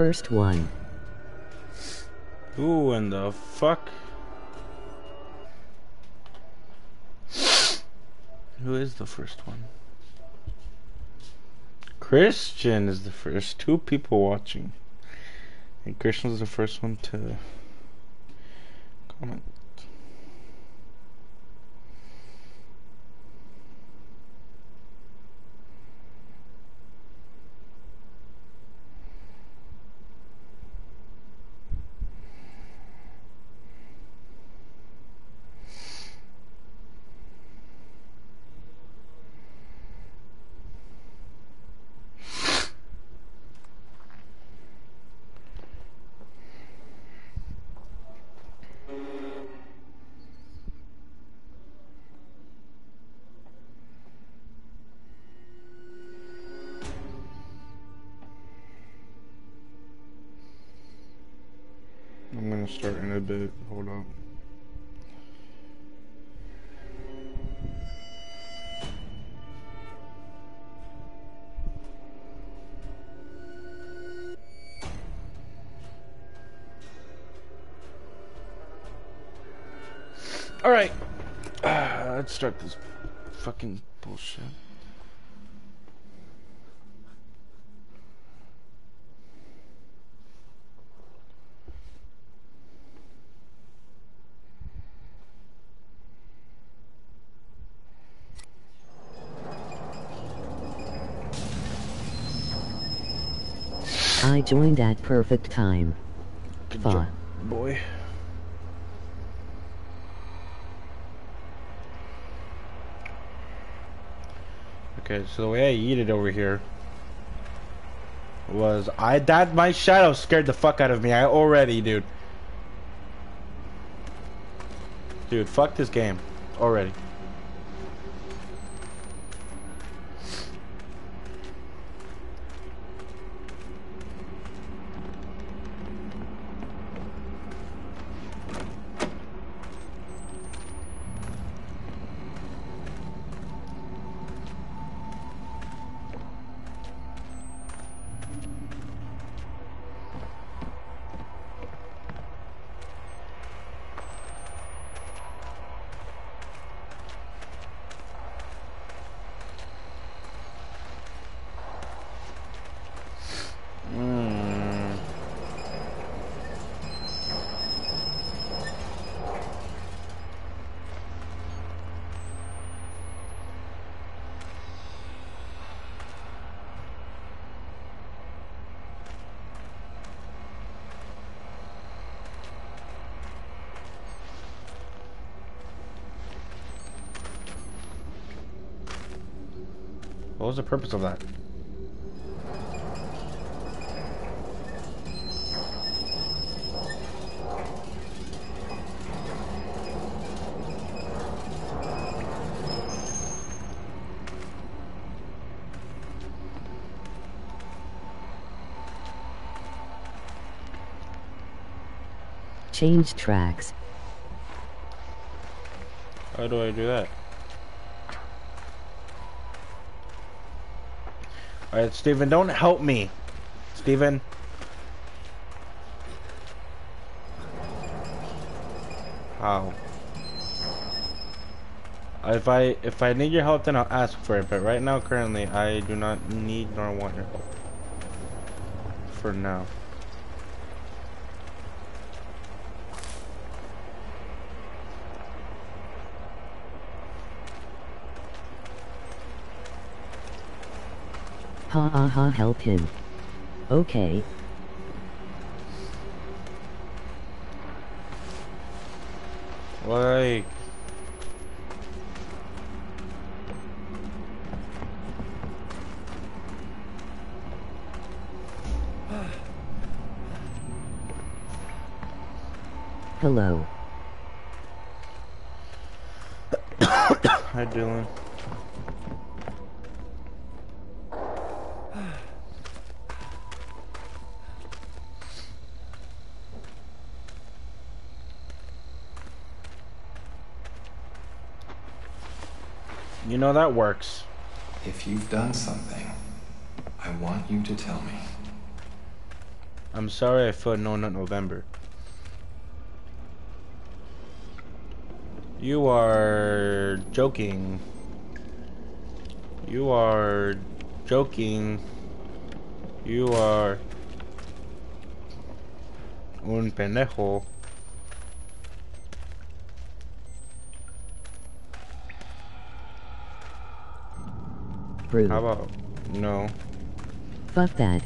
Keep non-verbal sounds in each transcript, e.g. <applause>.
first one? Who in the fuck? Who is the first one? Christian is the first. Two people watching. And Christian was the first one to comment. Start this fucking bullshit. I joined at perfect time. Good job, boy. Okay, so the way I eat it over here was I that my shadow scared the fuck out of me. I already, dude. Dude, fuck this game already. The purpose of that? Change tracks. How do I do that? Alright, Steven, don't help me. Steven. How? Uh, if I if I need your help then I'll ask for it, but right now currently I do not need nor want your help. For now. Ha ha ha help him. Okay. Like Hello. <coughs> Hi Dylan. Know that works. If you've done something, I want you to tell me. I'm sorry I feel no not November. You are joking. You are joking. You are un pendejo. Brew. How about no? Fuck that.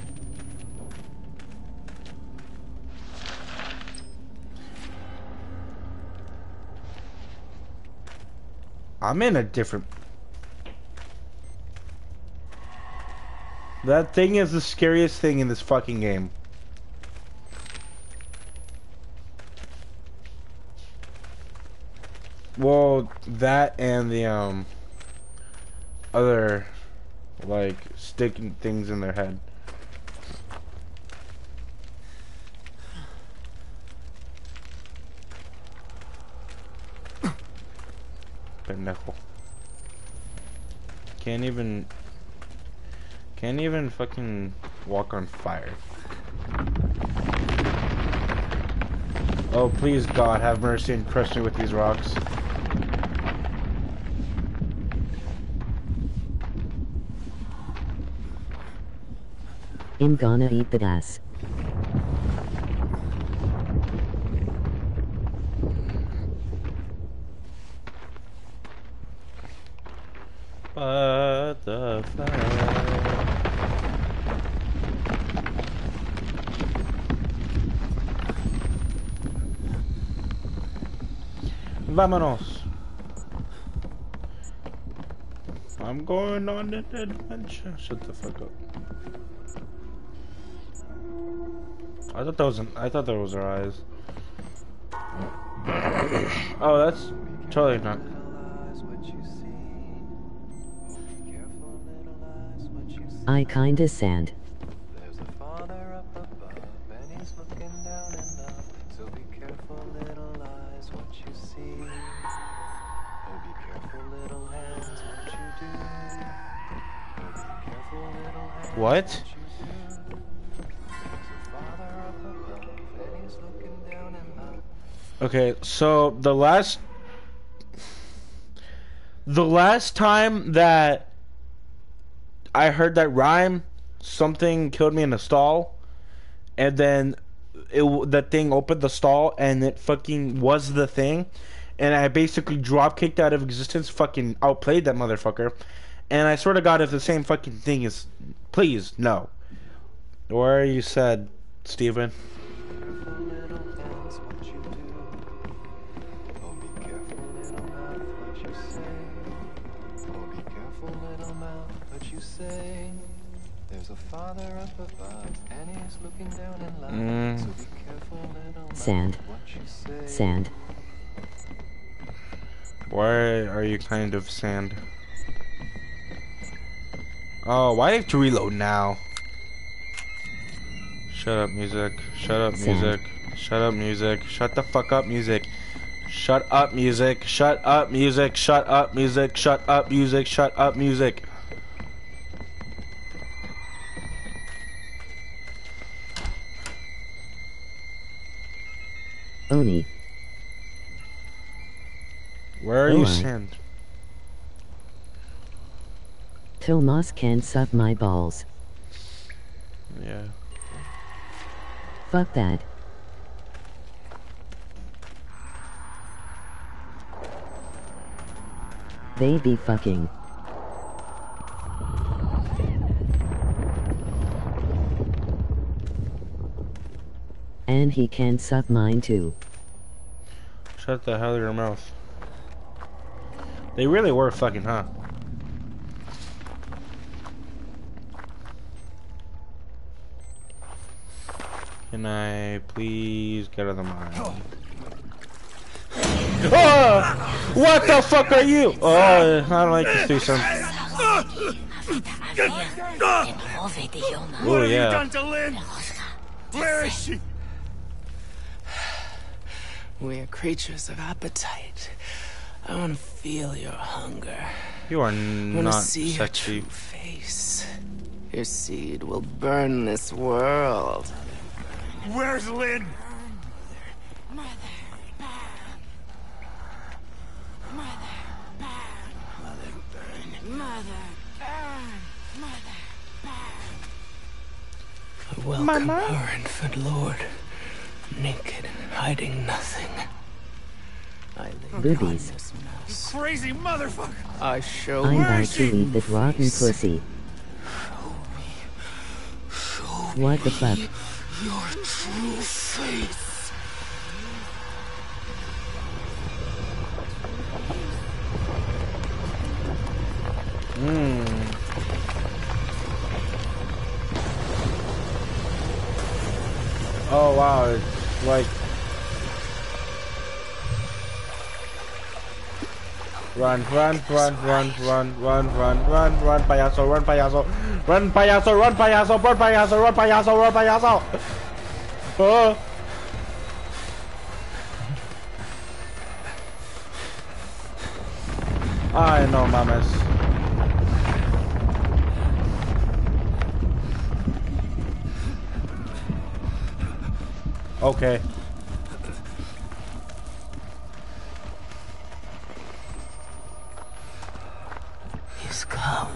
I'm in a different. That thing is the scariest thing in this fucking game. Well, that and the um other like sticking things in their head. Pendejo. Can't even can't even fucking walk on fire. Oh please God have mercy and crush me with these rocks. I'm gonna eat that ass. The fuck? Vámonos. I'm going on an adventure. Shut the fuck up. I thought that was I thought that was her eyes. oh, that's totally not. I kinda sand. Okay, so the last the last time that I heard that rhyme, something killed me in a stall, and then it the thing opened the stall and it fucking was the thing, and I basically drop kicked out of existence, fucking outplayed that motherfucker, and I swear to God, if the same fucking thing is, please no. Where you said, Steven? Mm. So be careful, little Sand. what you say. Sand. Why are you kind of sand? Oh, why do I have to reload now? Shut up, music. Shut up, Sand. music. Shut up, music. Shut the fuck up, music. Shut up, music. Shut up, music. Shut up, music. Shut up, music. Shut up, music. Oni. Where are you, Alright. sand? Tomas can suck my balls. Yeah. Fuck that. They be fucking. And he can suck mine too. Shut the hell of your mouth. They really were fucking, huh? Can I please get out of the mine? Oh! Ah! What the fuck are you? Oh, I don't like this threesome. Oh yeah. to Lynn? Where is she? We are creatures of appetite. I want to feel your hunger. You are I want to not see your true face. Your seed will burn this world. Where's Lynn? Mother, burn. Mother, burn. Mother, burn. Mother, burn. Mother, burn. I welcome Mama? her infant lord, naked, hiding nothing. I lay Boobies. kindness. Crazy motherfucker! I show I'm my about to eat this rotten face. pussy. What the fuck? Your true face. Hmm. Oh wow, it's like Run, run, run, run, run, run, run, run, run, payaso, run, payaso, run, payaso, run, payaso, run, payaso, run, payaso, run, payaso. Oh. Ay, no mames. Okay. He's come.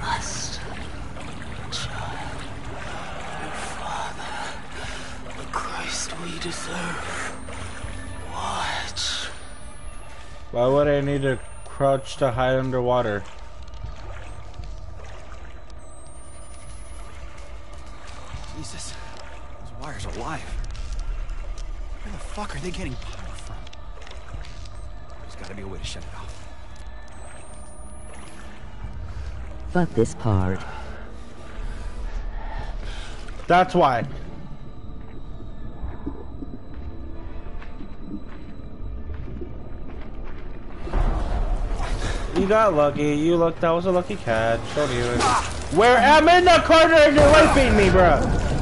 Lust. Child. Father. The Christ we deserve. Watch. Why would I need to crouch to hide underwater? They getting power from? There's gotta be a way to shut it off. Fuck this part. That's why. You got lucky. You look. That was a lucky catch. Don't even. Where I'm in the corner and you're raping me, bro.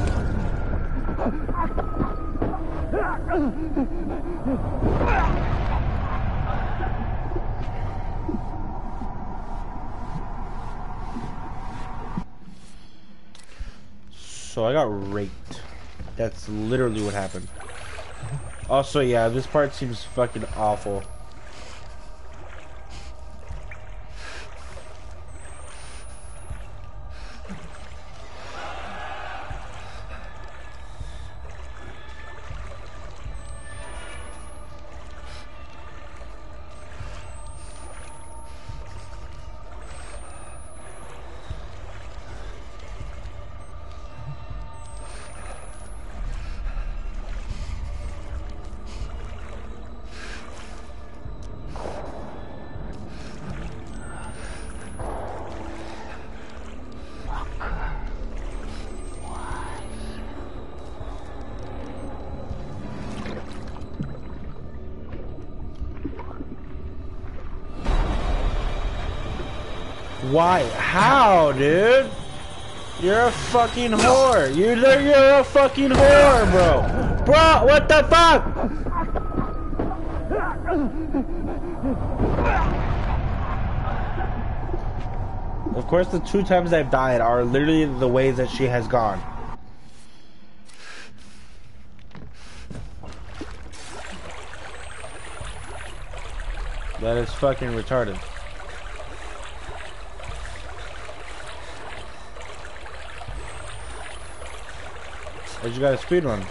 That's literally what happened. Also, yeah, this part seems fucking awful. You're a fucking whore. You're you're a fucking whore, bro. Bro, what the fuck? Of course, the two times I've died are literally the ways that she has gone. That is fucking retarded. But you got a speed run.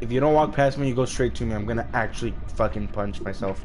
If you don't walk past me, you go straight to me. I'm gonna actually fucking punch myself.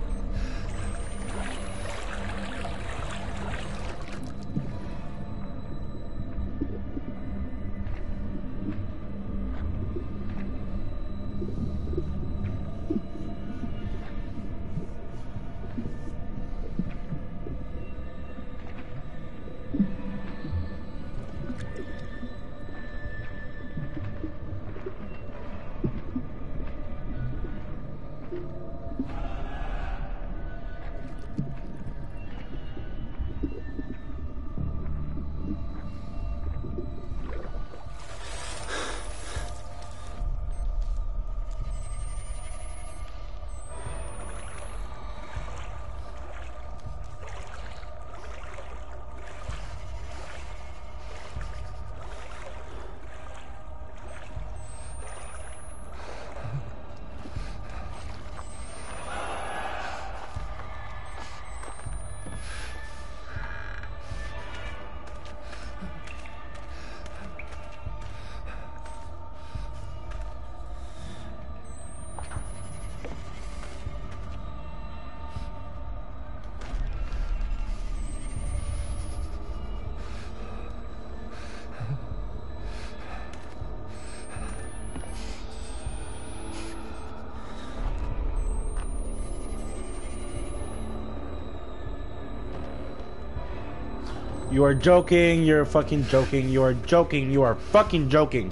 You are joking. You're fucking joking. You are joking. You are fucking joking.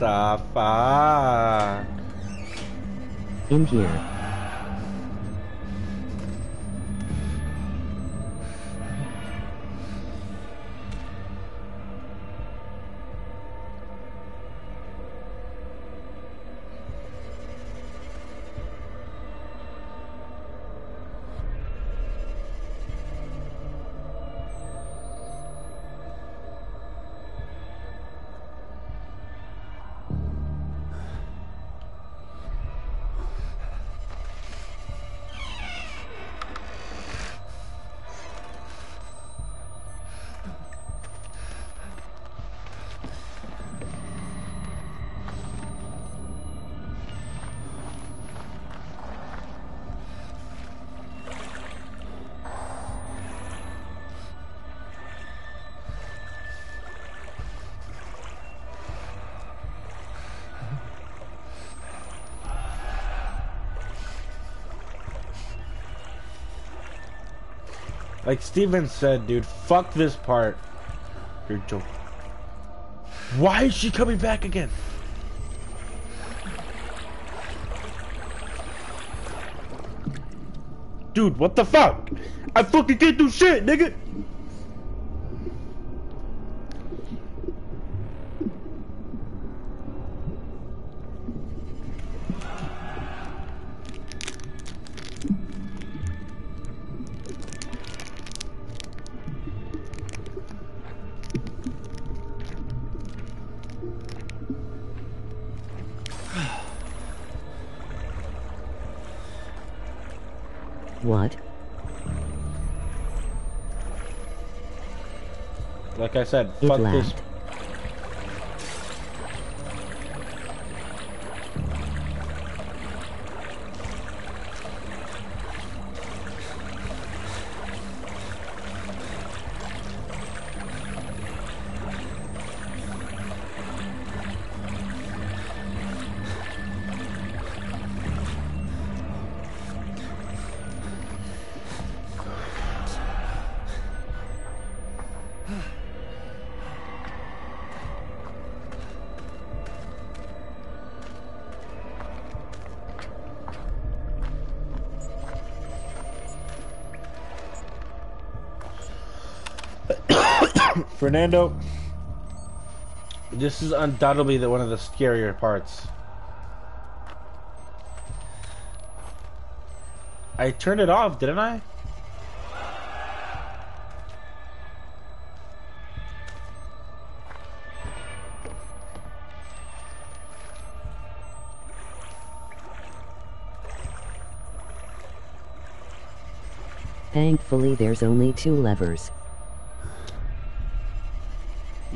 Rafa. Like Steven said, dude, fuck this part. You're joking. Why is she coming back again? Dude, what the fuck? I fucking can't do shit, nigga! What? Like I said, It fuck this. Fernando, this is undoubtedly the, one of the scarier parts. I turned it off, didn't I? Thankfully there's only two levers.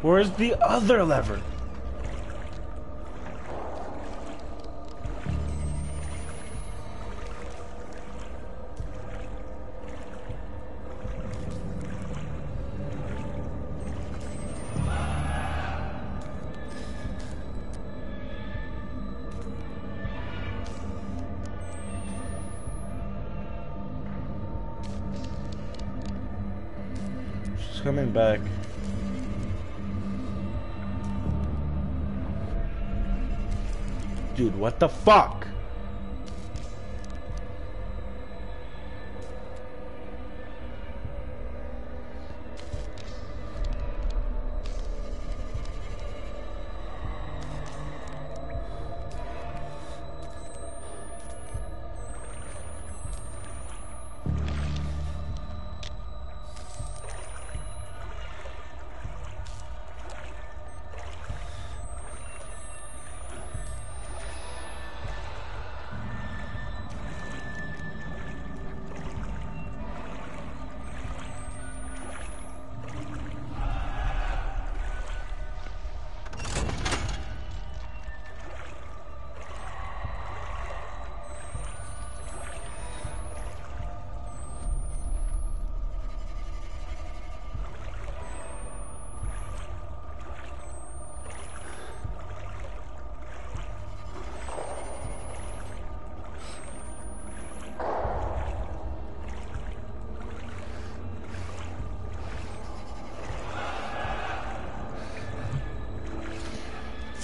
Where's the other lever? What the fuck?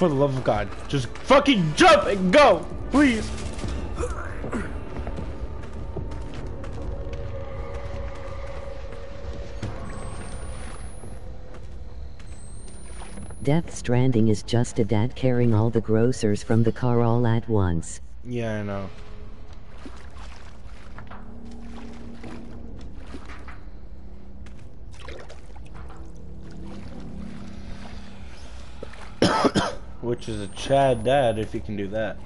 For the love of God, just fucking jump and go, please. Death Stranding is just a dad carrying all the grocers from the car all at once. Yeah, I know. Which is a Chad dad if he can do that.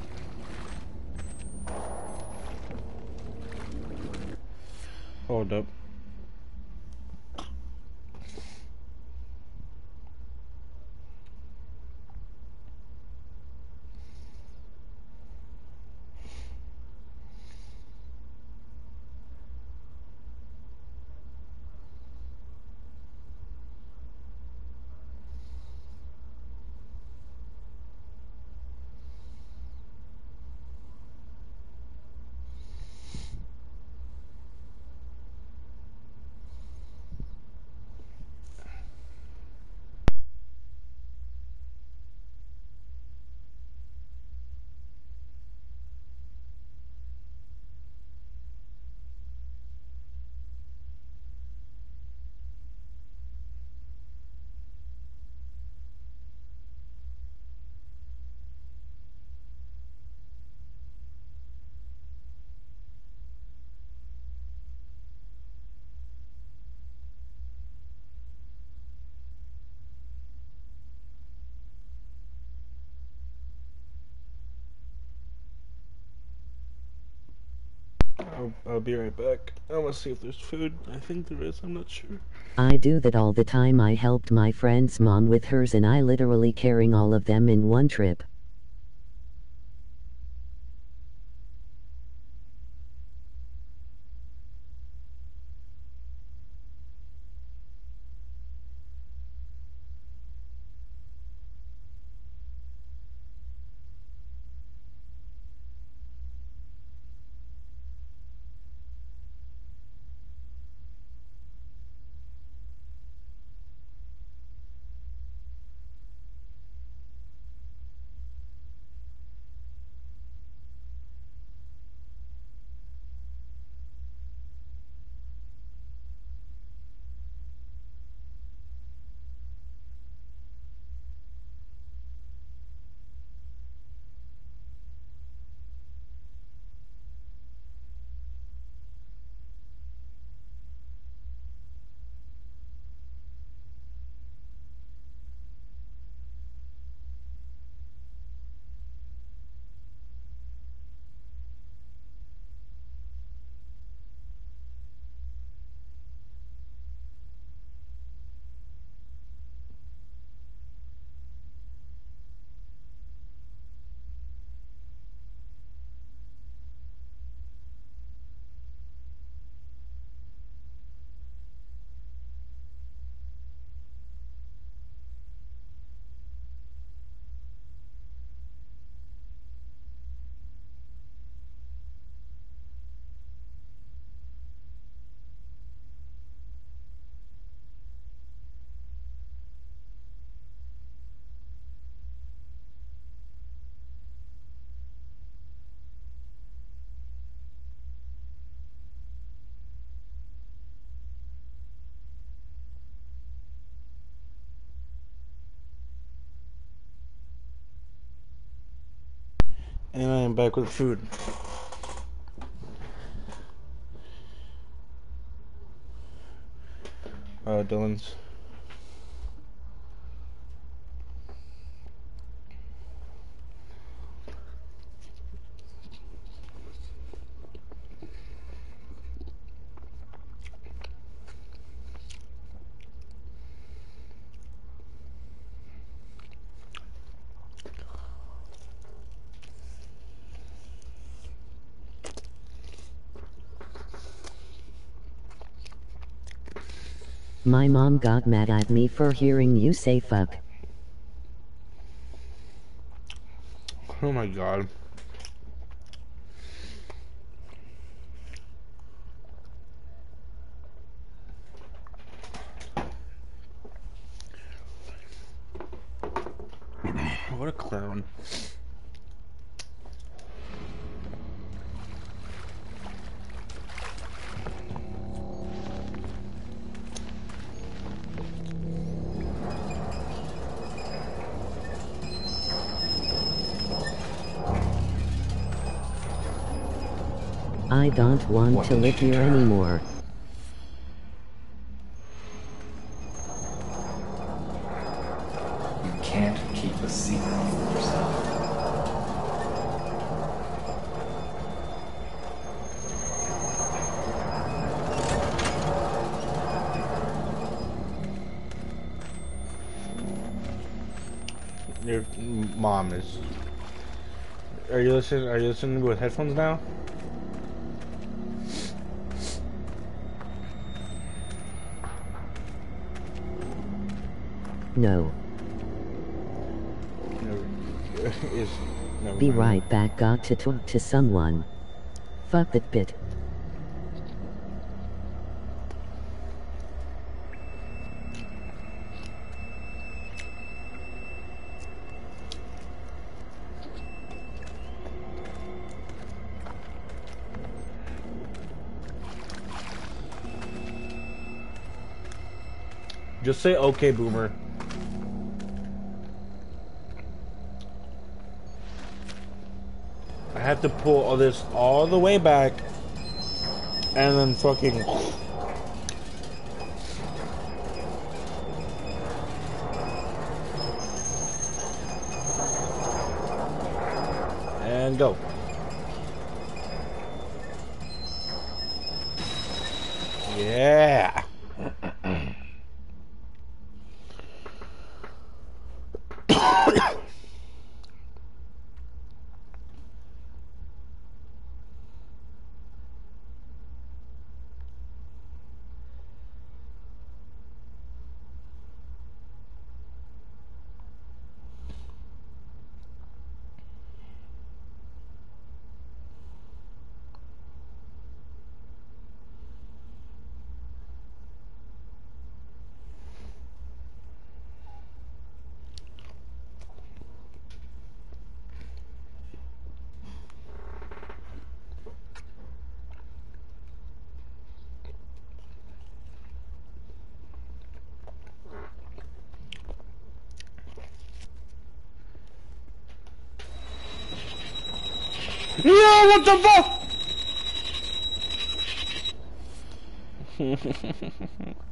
Hold up. I'll, I'll be right back. I want to see if there's food. I think there is. I'm not sure. I do that all the time. I helped my friend's mom with hers and I literally carrying all of them in one trip. And I am back with food. Uh, Dylan's. My mom got mad at me for hearing you say fuck. Oh my god. Want What to live here do? anymore. You can't keep a secret from yourself. Your mom is. Are you listening? Are you listening with headphones now? No. No. <laughs> Is. Never Be mind. right back. Got to talk to someone. Fuck that bit. Just say okay, boomer. have to pull all this all the way back and then fucking and go. Yeah. Yeah, what the fuck? <laughs>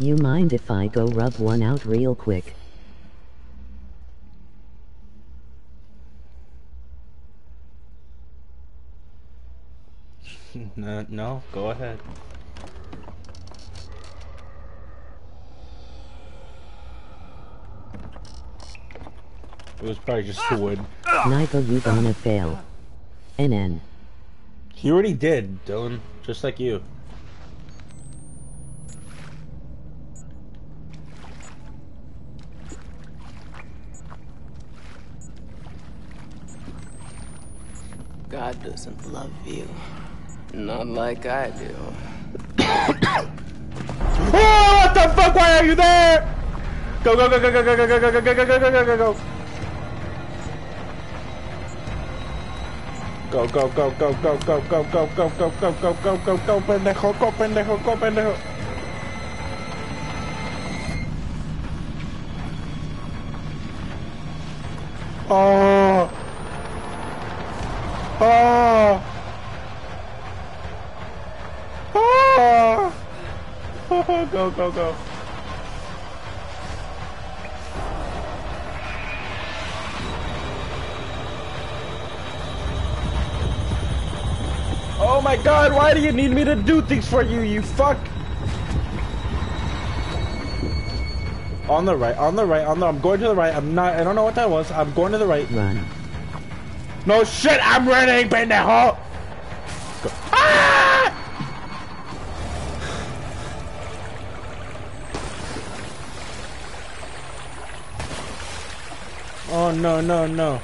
You mind if I go rub one out real quick? <laughs> No, no, go ahead. It was probably just the wood. Neither you gonna fail. NN. He already did, Dylan. Just like you. God doesn't love you. Not like I do. Oh, what the fuck? Why are you there? Go, go, go, go, go, go, go, go, go, go, go, go, go, go, go, go. Go, go, go, go, go, go, go, go, go, go, go, go, go, go, go, pendejo, go, pendejo, go, pendejo. Oh. Oh. Oh. go, go, go. Oh my god, why do you need me to do things for you, you fuck? On the right, on the right, on the, I'm going to the right, I'm not, I don't know what that was, I'm going to the right. Run. No shit, I'm running, pendejo! Go. Ah! Oh no, no, no.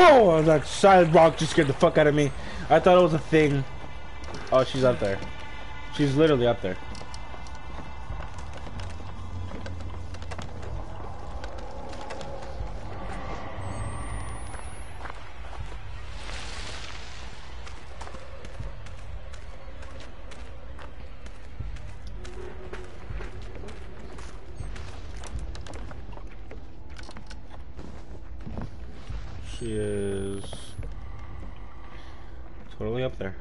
That side rock just scared the fuck out of me. I thought it was a thing. Oh, she's up there. She's literally up there. Is totally up there.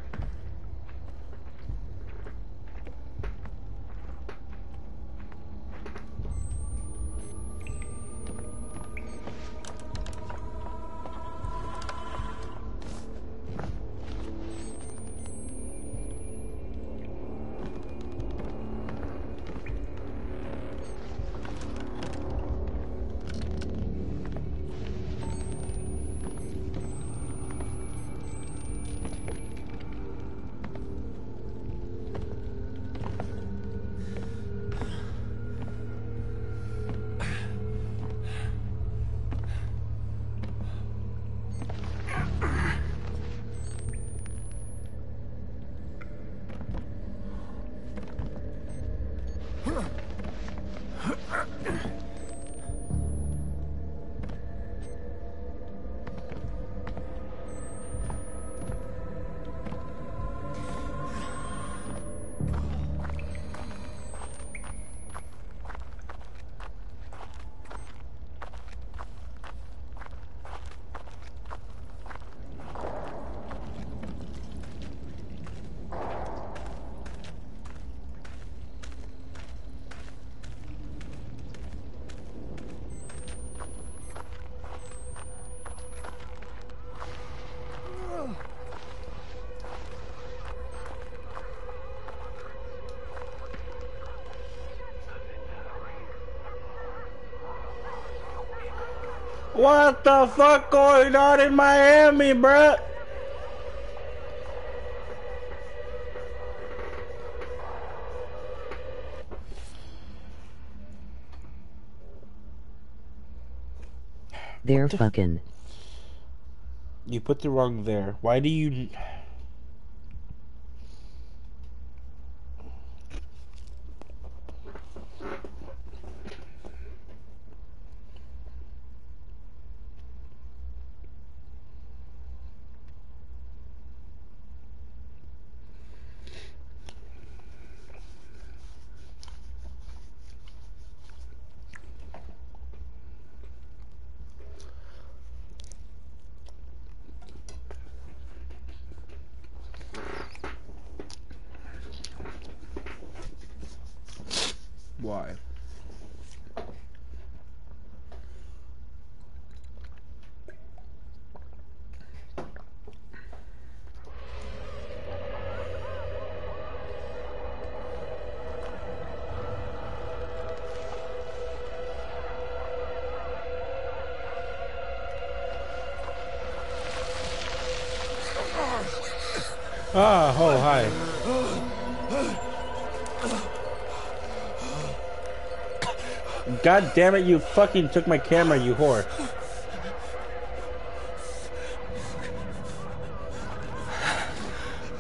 What the fuck going on in Miami, bruh? They're fucking. You put the wrong there. Why do you? God damn it, you fucking took my camera, you whore.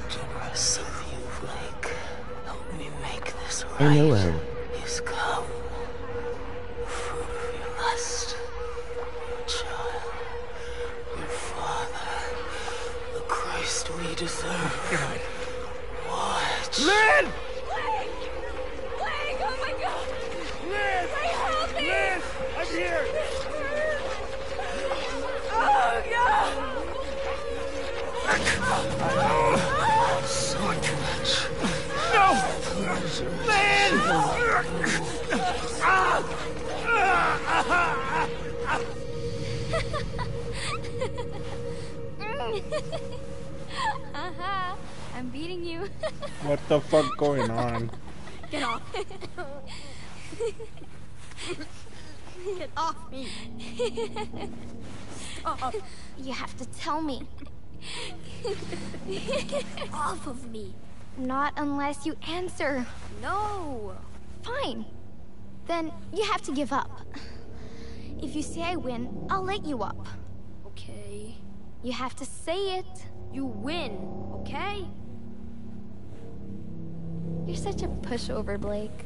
Generous of you, Blake. No! Lynn! Haha, I'm beating you. <laughs> What the fuck going on? Get off. <laughs> Get off me. <laughs> Stop. You have to tell me. <laughs> off of me. Not unless you answer. No. Fine. Then you have to give up. If you say I win, I'll let you up. Okay. You have to say it. You win, okay? You're such a pushover, Blake.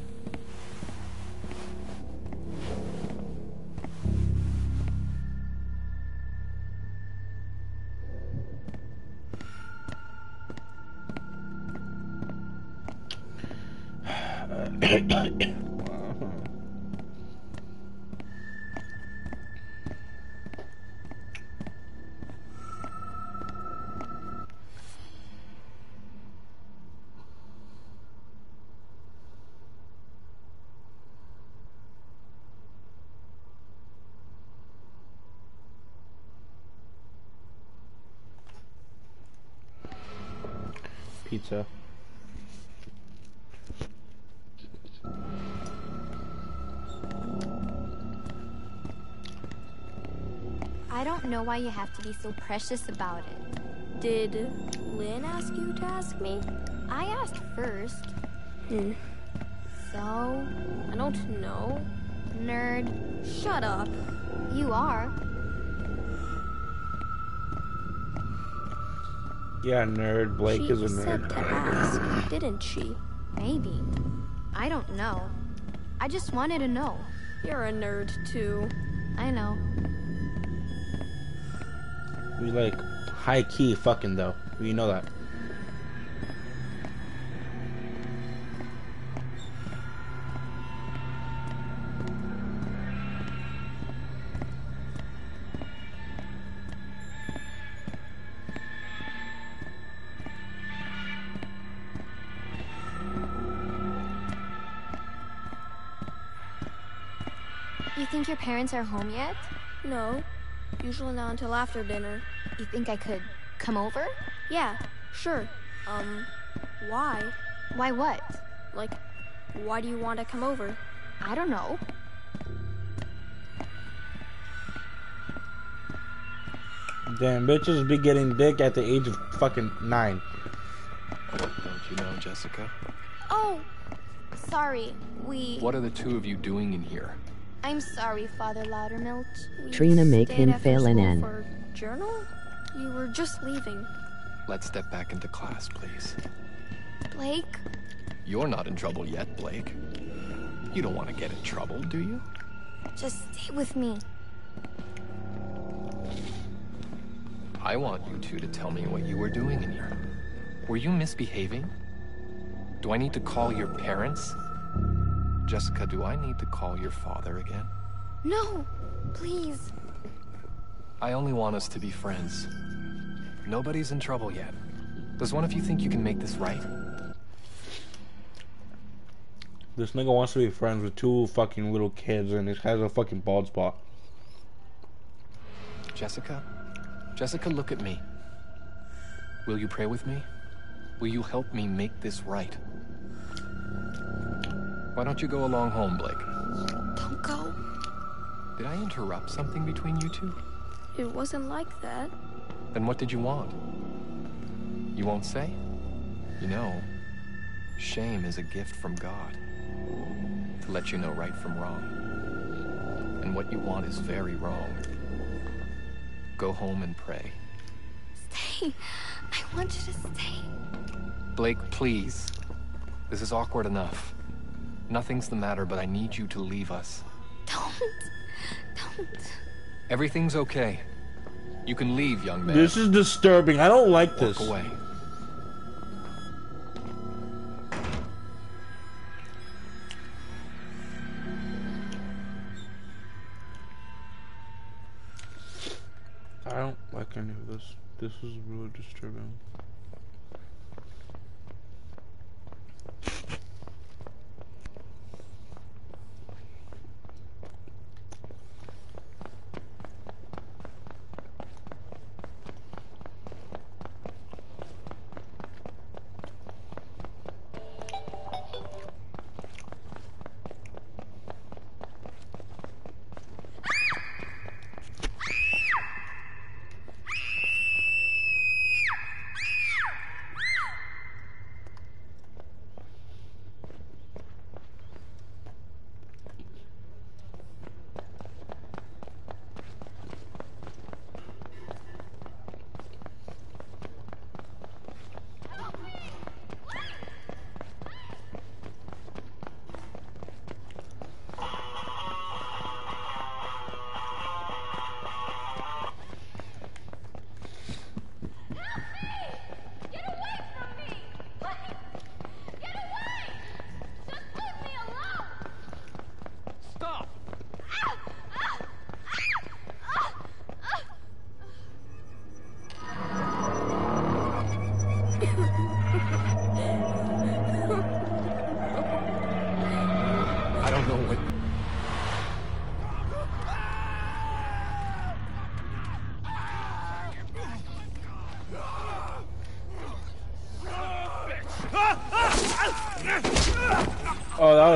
pizza. I don't know why you have to be so precious about it. Did Lynn ask you to ask me? I asked first. Hmm. So, I don't know. nerd, Shut up. you are. Yeah, nerd. Blake she is a nerd. said to ask, didn't she? Maybe. I don't know. I just wanted to know. You're a nerd too. I know. We like high key fucking though. We know that. You think your parents are home yet? No. Usually not until after dinner. You think I could come over? Yeah, sure. Um, why? Why what? Like, why do you want to come over? I don't know. Damn, bitches be getting dick at the age of fucking nine. Don't you know, Jessica? Oh, sorry. We. What are the two of you doing in here? I'm sorry, Father Loudermilk. Trina, make him fail an school N. Journal? You were just leaving. Let's step back into class, please. Blake, You're not in trouble yet, Blake. You don't want to get in trouble, do you? just stay with me. I want you two to tell me what you were doing in here. Were you misbehaving? Do I need to call your parents? Jessica, do I need to call your father again? No, please. I only want us to be friends. Nobody's in trouble yet. Does one of you think you can make this right? This nigga wants to be friends with two fucking little kids and he has a fucking bald spot. Jessica? Jessica, look at me. Will you pray with me? Will you help me make this right? Why don't you go along home, Blake? Don't go. Did I interrupt something between you two? It wasn't like that. Then what did you want? You won't say? You know, shame is a gift from God to let you know right from wrong. And what you want is very wrong. Go home and pray. Stay. I want you to stay. Blake, please. This is awkward enough. Nothing's the matter, but I need you to leave us. Don't. Don't. Everything's okay. You can leave, young man. This is disturbing. I don't like Walk this. away. I don't like any of this. This is really disturbing.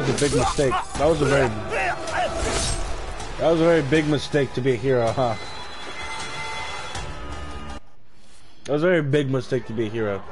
Was a big mistake. That was a very that was a very big mistake to be a hero, huh? That was a very big mistake to be a hero.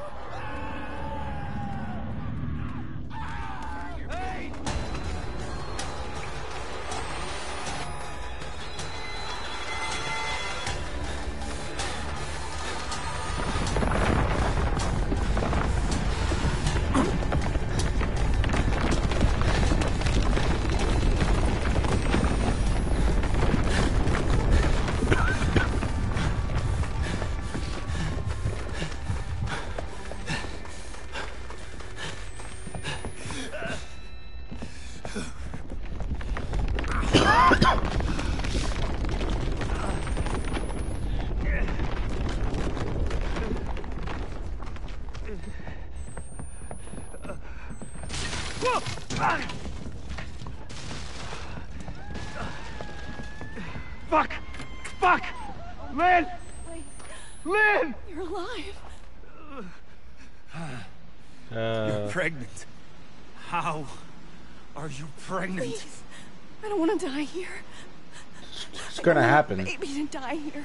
Gonna happen. To die here.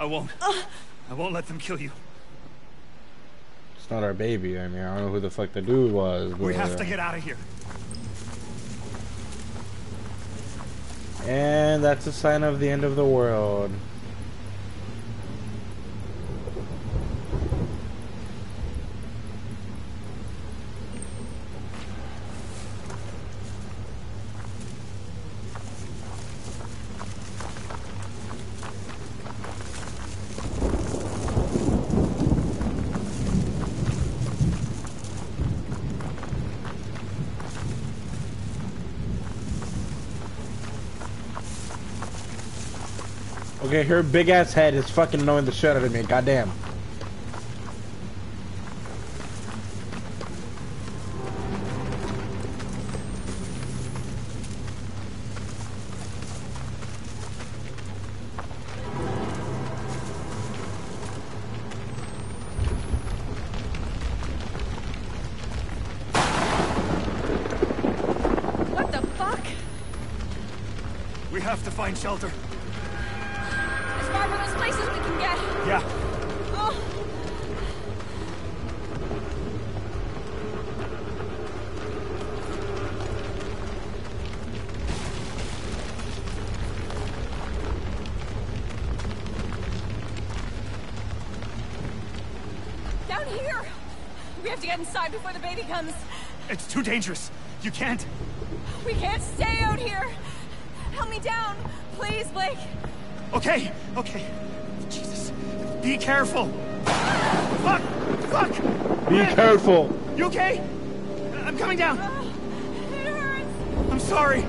I won't. I won't let them kill you. It's not our baby. I mean, I don't know who the fuck the dude was. We have uh, to get out of here. And that's a sign of the end of the world. Okay, her big ass head is fucking annoying the shit out of me. Goddamn. What the fuck? We have to find shelter. Too dangerous. You can't. We can't stay out here. Help me down, please, Blake. Okay, okay. Jesus. Be careful. Fuck! Fuck! Be careful. You okay? I'm coming down. It hurts. I'm sorry.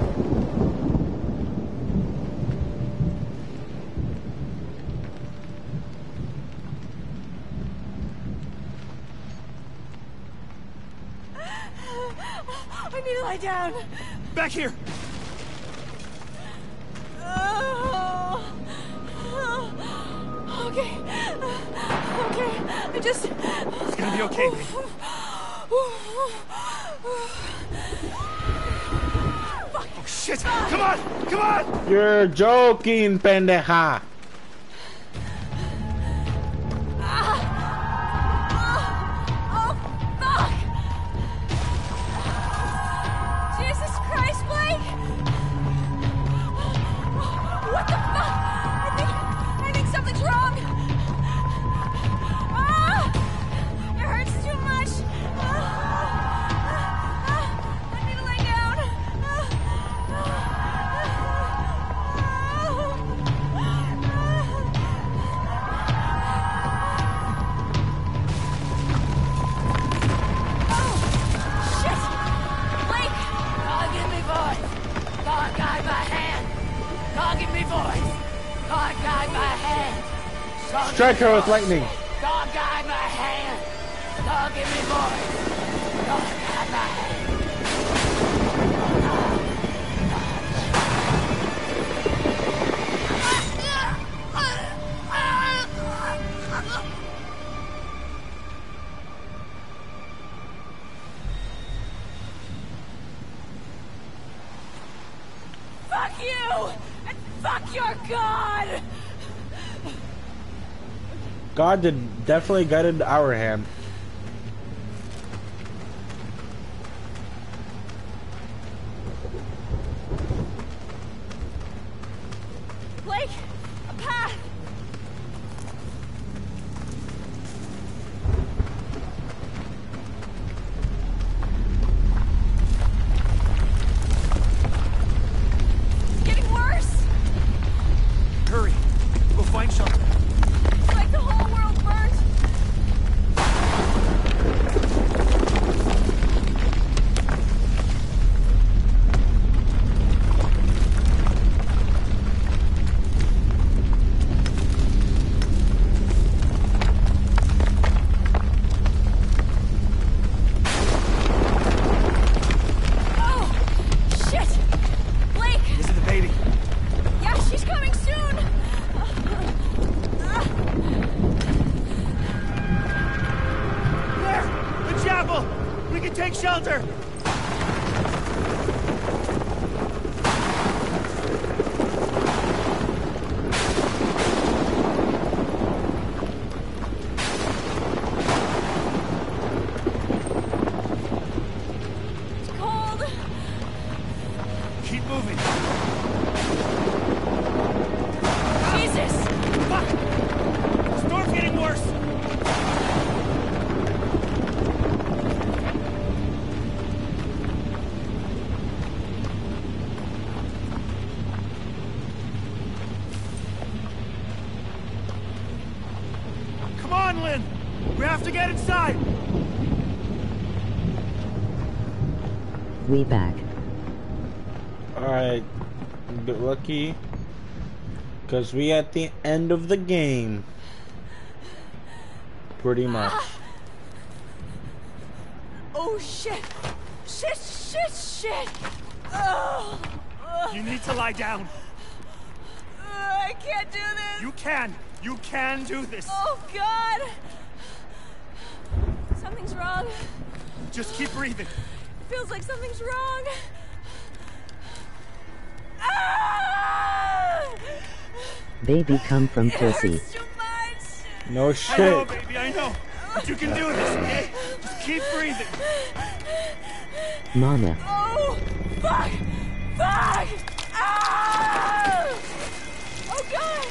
I need to lie down. Back here. Oh. oh. Okay. Okay. I just. It's gonna be okay, babe. Oh shit! Come on! Come on! You're joking, pendeja. Her with lightning. God did definitely guided our hand. Blake, Get lucky. Cause we at the end of the game. Pretty much. Oh shit! Shit, shit, shit! Oh, You need to lie down. I can't do this! You can! You can do this! Oh god! Something's wrong. Just keep breathing. It Feels like something's wrong. Ah! Baby come from It pussy. hurts too much. No I know, shit. baby, I know. But you can do this, okay? Just keep breathing. Mama. Oh, fuck! Fuck! Ah! Oh god!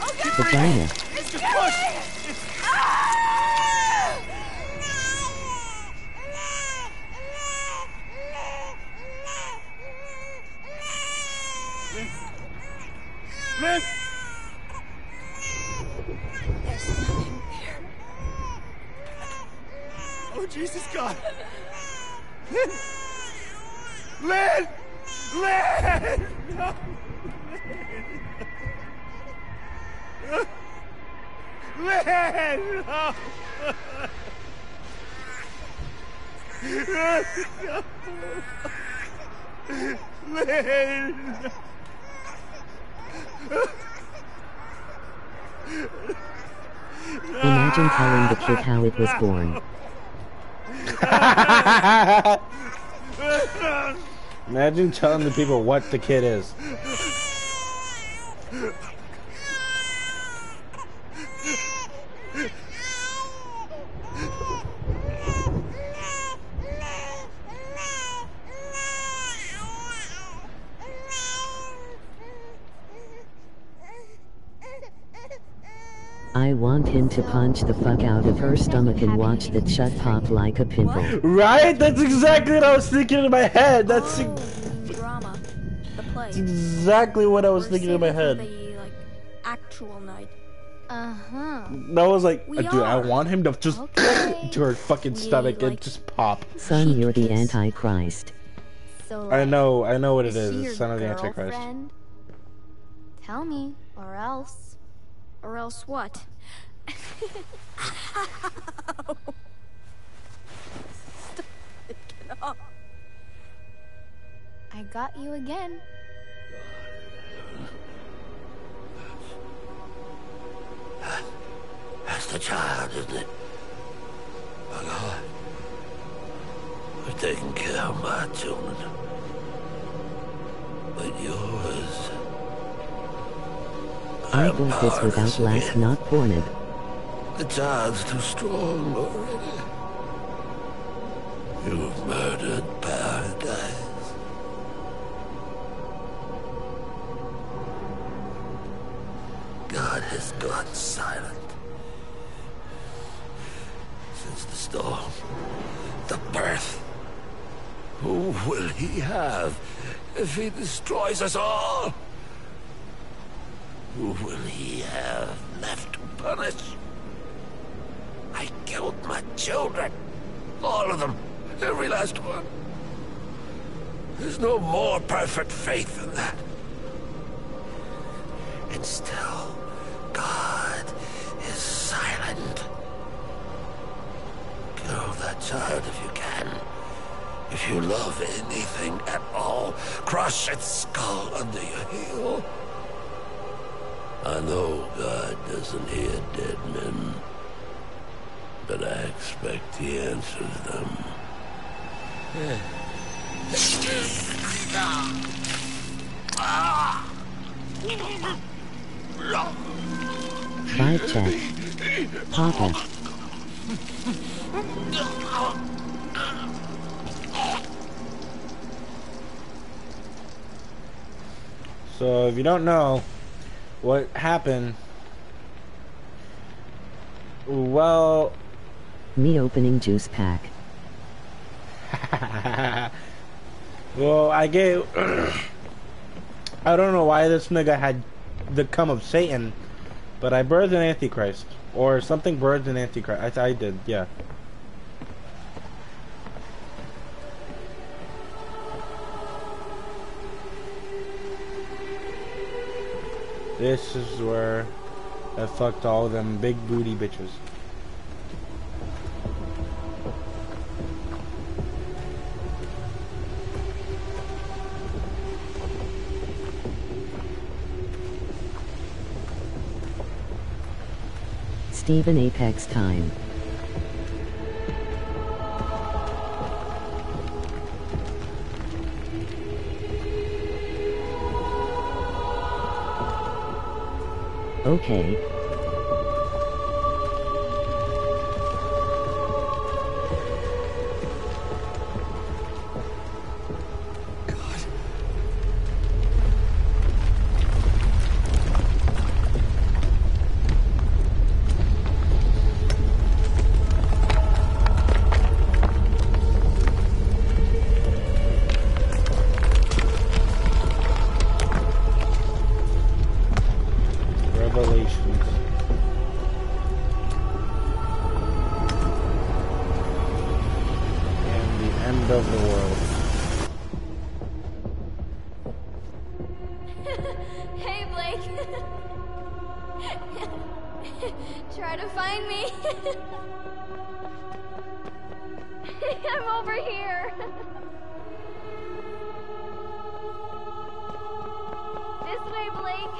Oh god! Vagina. It's Just killing push. me! It's- Ah! Lynn! There's something there. Oh, Jesus God! Lynn! Lynn! Lynn! No! Lynn! No! Lynn! Imagine telling the kid how it was born. <laughs> Imagine telling the people what the kid is. <laughs> I want him to punch the fuck out of her stomach and watch that shut pop like a pimple. Right? That's exactly what I was thinking in my head. That's Oh, drama. The play. exactly what I was Or thinking in my head. The, like, actual night. Uh-huh. That was like, We dude, I want him to just Okay. <laughs> to her fucking We, stomach and just pop. Son, you're the Antichrist. So I know, I know what it is is. she Son of the Antichrist. girlfriend? Tell me, or else. Or else what? Get <laughs> off. I got you again. That's the child, isn't it? My God. We're taking care of my children. But yours. I got this without last not porned. The child's too strong already. You've murdered paradise. God has gone silent. Since the storm, the birth. Who will he have if he destroys us all? Who will he have left to punish? I killed my children. All of them. Every last one. There's no more perfect faith than that. And still, God is silent. Kill that child if you can. If you love anything at all, crush its skull under your heel. I know God doesn't hear dead men, but I expect he answers them. Vibe check. Papa. So if you don't know what happened, well, Me opening juice pack. <laughs> well, I gave. <clears throat> I don't know why this nigga had the come of Satan, but I birthed an Antichrist or something. Birthed an Antichrist. I, I did, yeah. This is where I fucked all them big booty bitches. Steven Apex time. Okay. Hey, Blake. <laughs> Try to find me. <laughs> I'm over here. <laughs> this way, Blake.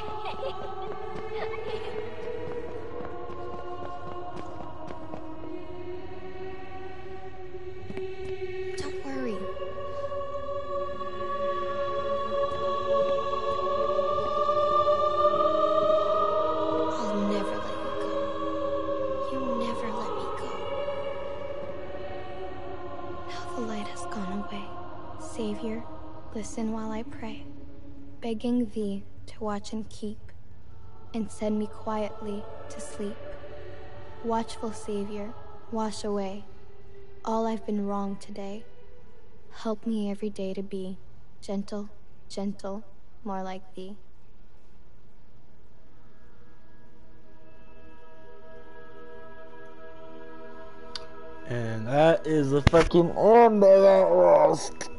Begging thee to watch and keep, and send me quietly to sleep. Watchful Savior, wash away all I've been wrong today. Help me every day to be gentle, gentle, more like thee. And that is the fucking end of that roast.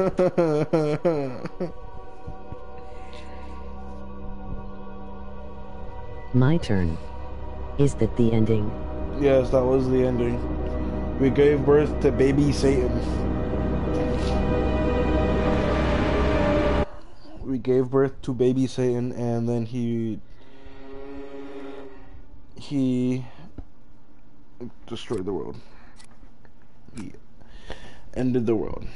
<laughs> My turn. Is that the ending? yes, that was the ending. We gave birth to baby Satan. We gave birth to baby Satan, and then he he destroyed the world. He ended the world.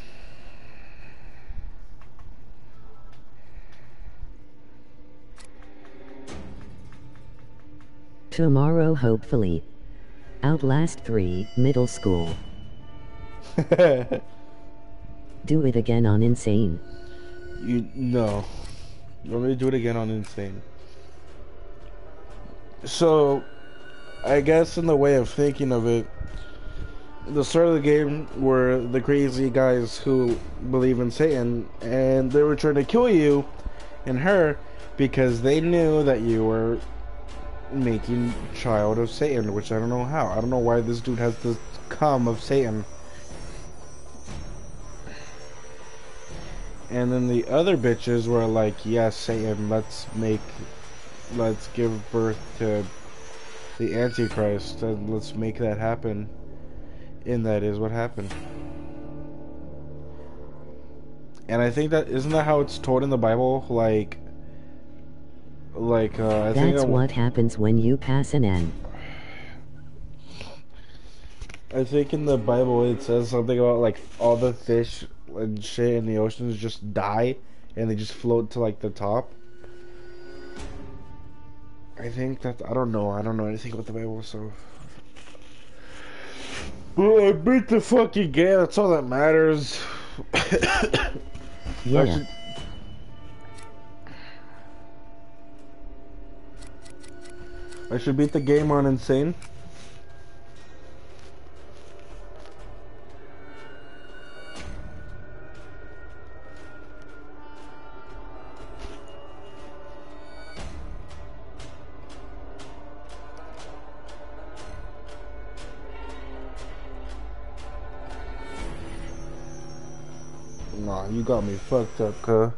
Tomorrow, hopefully. Outlast 3, middle school. <laughs> Do it again on Insane. You no. You want me to do it again on Insane? So, I guess in the way of thinking of it, the start of the game were the crazy guys who believe in Satan, and they were trying to kill you and her because they knew that you were making child of Satan, which I don't know how. I don't know why this dude has the come of Satan. And then the other bitches were like, yes, Satan, let's make, let's give birth to the Antichrist, and let's make that happen. And that is what happened. And I think that, isn't that how it's told in the Bible? Like, like, uh, I think That's that- what happens when you pass an N. I think in the Bible it says something about like all the fish and shit in the oceans just die and they just float to like the top. I think that I don't know. I don't know anything about the Bible, so. Well, I beat the fucking game. That's all that matters. <coughs> I Yeah. I should beat the game on insane. Nah, you got me fucked up, cuh.